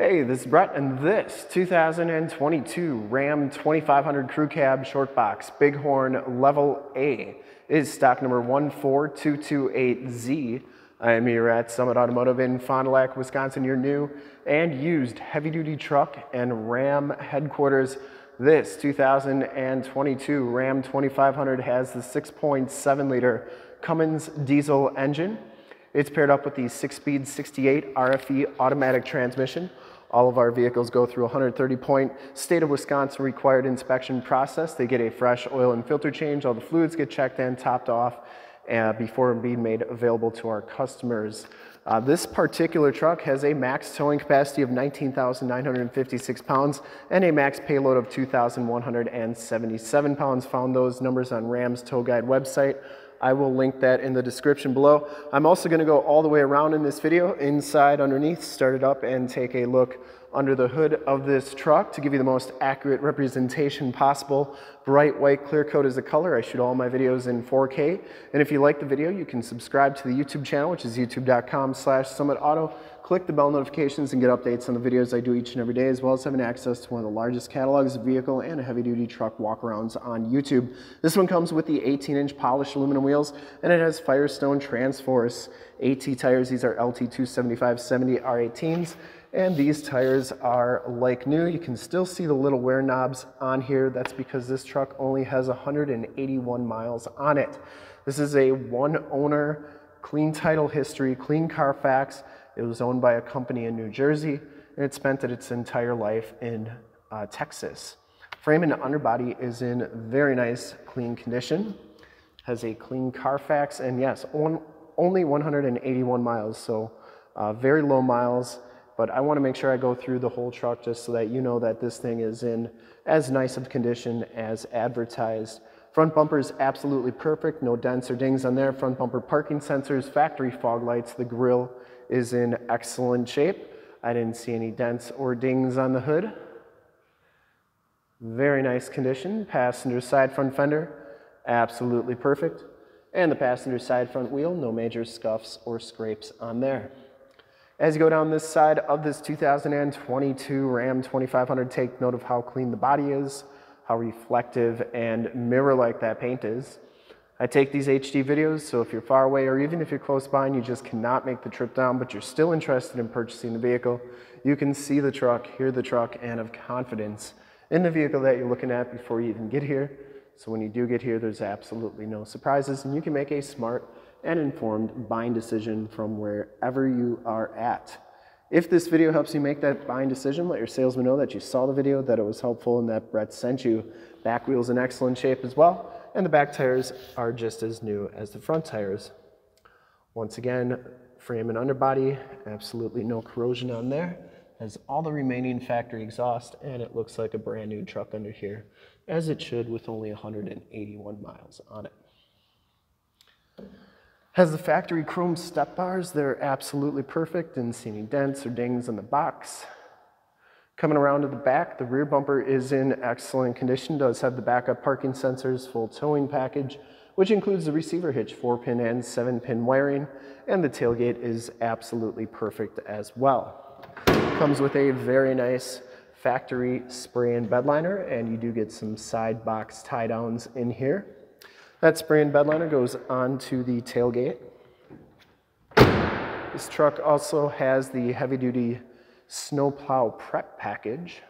Hey, this is Brett, and this 2022 Ram 2500 Crew Cab Short Box Bighorn Level A is stock number 14228Z. I am here at Summit Automotive in Fond du Lac, Wisconsin, your new and used heavy duty truck and Ram headquarters. This 2022 Ram 2500 has the 6.7 liter Cummins diesel engine. It's paired up with the six-speed 68 RFE automatic transmission. All of our vehicles go through 130 point state of Wisconsin required inspection process. They get a fresh oil and filter change. All the fluids get checked and topped off uh, before being made available to our customers. Uh, this particular truck has a max towing capacity of 19,956 pounds and a max payload of 2,177 pounds. Found those numbers on Ram's Tow Guide website. I will link that in the description below. I'm also gonna go all the way around in this video, inside, underneath, start it up and take a look under the hood of this truck to give you the most accurate representation possible. Bright white clear coat is the color. I shoot all my videos in 4K. And if you like the video, you can subscribe to the YouTube channel, which is youtube.com slash summitauto click the bell notifications and get updates on the videos I do each and every day, as well as having access to one of the largest catalogs of vehicle and heavy duty truck walkarounds on YouTube. This one comes with the 18 inch polished aluminum wheels and it has Firestone Transforce AT tires. These are LT275-70 R18s. And these tires are like new. You can still see the little wear knobs on here. That's because this truck only has 181 miles on it. This is a one owner, clean title history, clean Carfax. It was owned by a company in New Jersey, and it spent its entire life in uh, Texas. Frame and underbody is in very nice, clean condition. Has a clean Carfax, and yes, on, only 181 miles, so uh, very low miles. But I want to make sure I go through the whole truck just so that you know that this thing is in as nice of condition as advertised. Front bumper is absolutely perfect, no dents or dings on there. Front bumper parking sensors, factory fog lights, the grill is in excellent shape. I didn't see any dents or dings on the hood. Very nice condition. Passenger side front fender, absolutely perfect. And the passenger side front wheel, no major scuffs or scrapes on there. As you go down this side of this 2022 Ram 2500, take note of how clean the body is, how reflective and mirror-like that paint is. I take these HD videos, so if you're far away or even if you're close by and you just cannot make the trip down, but you're still interested in purchasing the vehicle, you can see the truck, hear the truck, and have confidence in the vehicle that you're looking at before you even get here. So when you do get here, there's absolutely no surprises, and you can make a smart and informed buying decision from wherever you are at. If this video helps you make that buying decision, let your salesman know that you saw the video, that it was helpful, and that Brett sent you. Back wheel's in excellent shape as well and the back tires are just as new as the front tires. Once again, frame and underbody, absolutely no corrosion on there. Has all the remaining factory exhaust and it looks like a brand new truck under here, as it should with only 181 miles on it. Has the factory chrome step bars, they're absolutely perfect, didn't see any dents or dings in the box. Coming around to the back, the rear bumper is in excellent condition, does have the backup parking sensors, full towing package, which includes the receiver hitch, 4-pin and 7-pin wiring, and the tailgate is absolutely perfect as well. Comes with a very nice factory spray and bed liner, and you do get some side box tie downs in here. That spray and bed liner goes onto the tailgate. This truck also has the heavy duty snowplow prep package.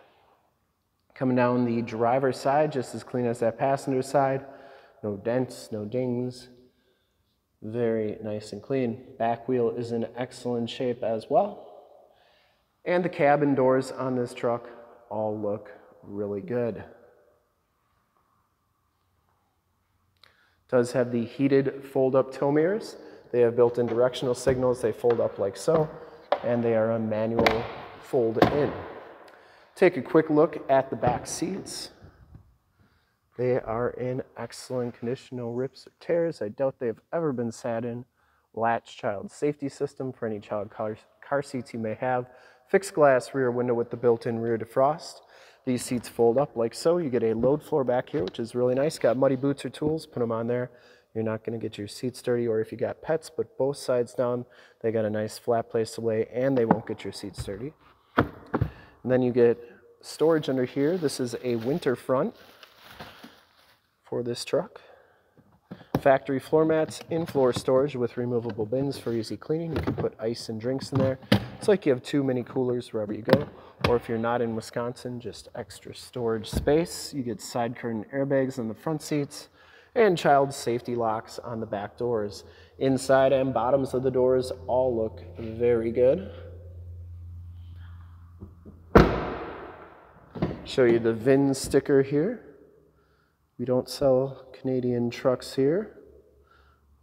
Coming down the driver's side, just as clean as that passenger side. No dents, no dings. Very nice and clean. Back wheel is in excellent shape as well. And the cabin doors on this truck all look really good. Does have the heated fold-up tow mirrors. They have built-in directional signals. They fold up like so, and they are a manual fold in. Take a quick look at the back seats. They are in excellent condition, no rips or tears. I doubt they've ever been sat in. Latch child safety system for any child car, car seats you may have. Fixed glass rear window with the built-in rear defrost. These seats fold up like so. You get a load floor back here, which is really nice. Got muddy boots or tools, put them on there. You're not going to get your seats dirty, or if you got pets, but both sides down. They got a nice flat place to lay, and they won't get your seats dirty. And then you get storage under here. This is a winter front for this truck. Factory floor mats, in-floor storage with removable bins for easy cleaning. You can put ice and drinks in there. It's like you have two mini coolers wherever you go. Or if you're not in Wisconsin, just extra storage space. You get side curtain airbags on the front seats and child safety locks on the back doors. Inside and bottoms of the doors all look very good. Show you the VIN sticker here. We don't sell Canadian trucks here.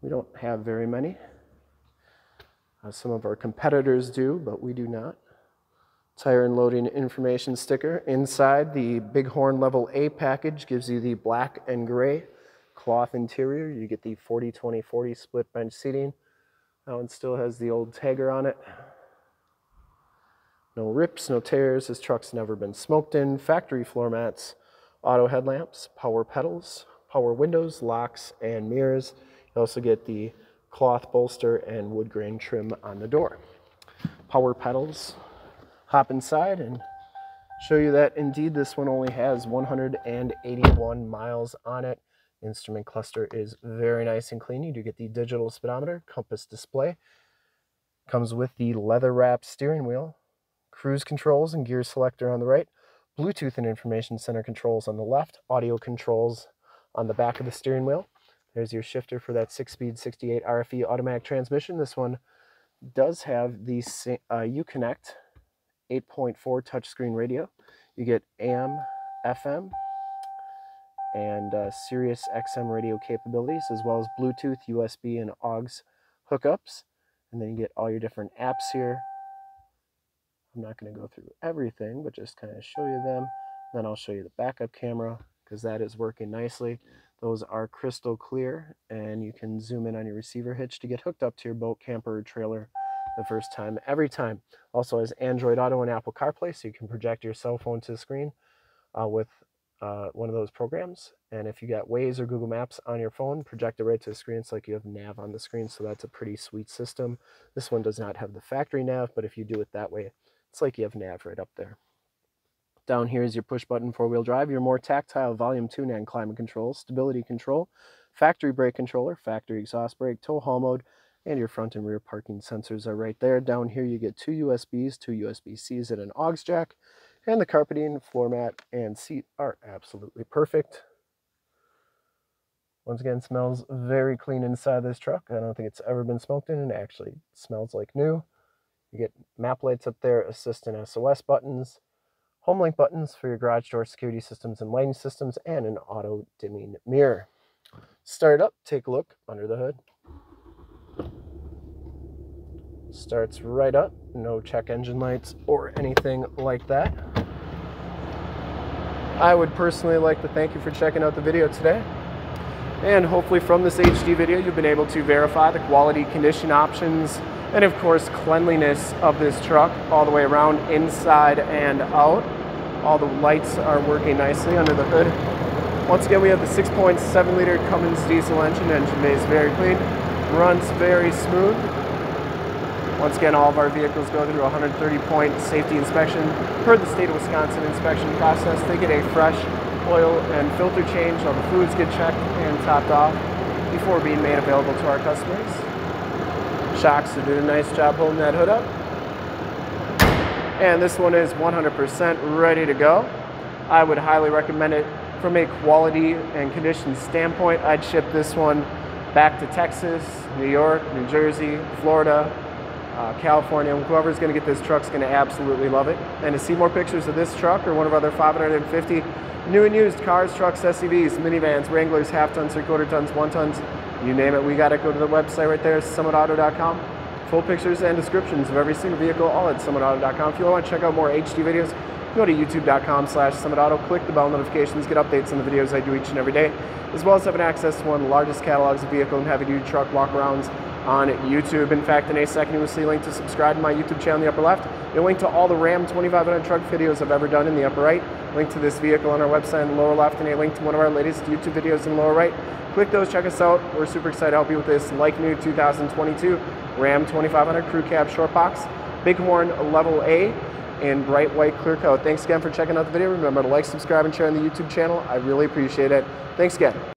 We don't have very many. Uh, some of our competitors do, but we do not. Tire and loading information sticker. Inside, the Bighorn Level A package gives you the black and gray cloth interior. You get the 40-20-40 split bench seating. That one still has the old tagger on it. No rips, no tears. This truck's never been smoked in. Factory floor mats auto headlamps, power pedals, power windows, locks, and mirrors. You also get the cloth bolster and wood grain trim on the door. Power pedals. Hop inside and show you that indeed this one only has 181 miles on it. Instrument cluster is very nice and clean. You do get the digital speedometer, compass display. Comes with the leather wrapped steering wheel, cruise controls and gear selector on the right. Bluetooth and information center controls on the left, audio controls on the back of the steering wheel. There's your shifter for that six-speed 68 RFE automatic transmission. This one does have the uh, Uconnect 8.4 touchscreen radio. You get AM, FM, and uh, Sirius XM radio capabilities, as well as Bluetooth, USB, and AUX hookups. And then you get all your different apps here, I'm not going to go through everything, but just kind of show you them. Then I'll show you the backup camera because that is working nicely. Those are crystal clear and you can zoom in on your receiver hitch to get hooked up to your boat, camper, trailer the first time, every time. Also has Android Auto and Apple CarPlay so you can project your cell phone to the screen uh, with uh, one of those programs. And if you got Waze or Google Maps on your phone, project it right to the screen. It's like you have nav on the screen, so that's a pretty sweet system. This one does not have the factory nav, but if you do it that way, it's like you have nav right up there. Down here is your push button four-wheel drive, your more tactile volume tune and climate control, stability control, factory brake controller, factory exhaust brake, tow haul mode, and your front and rear parking sensors are right there. Down here you get two USBs, two USB-Cs, and an aux jack, and the carpeting, floor mat, and seat are absolutely perfect. Once again, smells very clean inside this truck. I don't think it's ever been smoked in, and actually smells like new. You get map lights up there, assist and SOS buttons, home link buttons for your garage door security systems and lighting systems, and an auto dimming mirror. Start up, take a look under the hood. Starts right up, no check engine lights or anything like that. I would personally like to thank you for checking out the video today. And hopefully from this HD video, you've been able to verify the quality condition options and of course, cleanliness of this truck all the way around, inside and out. All the lights are working nicely under the hood. Once again, we have the 6.7 liter Cummins diesel engine. Engine bay is very clean, runs very smooth. Once again, all of our vehicles go through a 130 point safety inspection per the state of Wisconsin inspection process. They get a fresh oil and filter change. All the fluids get checked and topped off before being made available to our customers. Shocks to do a nice job holding that hood up. And this one is 100% ready to go. I would highly recommend it from a quality and condition standpoint. I'd ship this one back to Texas, New York, New Jersey, Florida, uh, California. Whoever's going to get this truck is going to absolutely love it. And to see more pictures of this truck or one of our other 550 new and used cars, trucks, SUVs, minivans, Wranglers, half tons, three quarter tons, one tons, you name it, we got to go to the website right there, summitauto.com. Full pictures and descriptions of every single vehicle, all at summitauto.com. If you want to check out more HD videos, go to youtube.com slash summitauto, click the bell notifications, get updates on the videos I do each and every day, as well as having access to one of the largest catalogs of vehicle and heavy-duty truck walk-arounds on YouTube. In fact, in a second, you will see a link to subscribe to my YouTube channel in the upper left. A link to all the Ram 2500 truck videos I've ever done in the upper right. A Link to this vehicle on our website in the lower left, and a link to one of our latest YouTube videos in the lower right. Click those, check us out. We're super excited to help you with this like new 2022 Ram 2500 Crew Cab Short Box, Bighorn Level A. and bright white clear coat. Thanks again for checking out the video. Remember to like, subscribe, and share on the YouTube channel. I really appreciate it. Thanks again.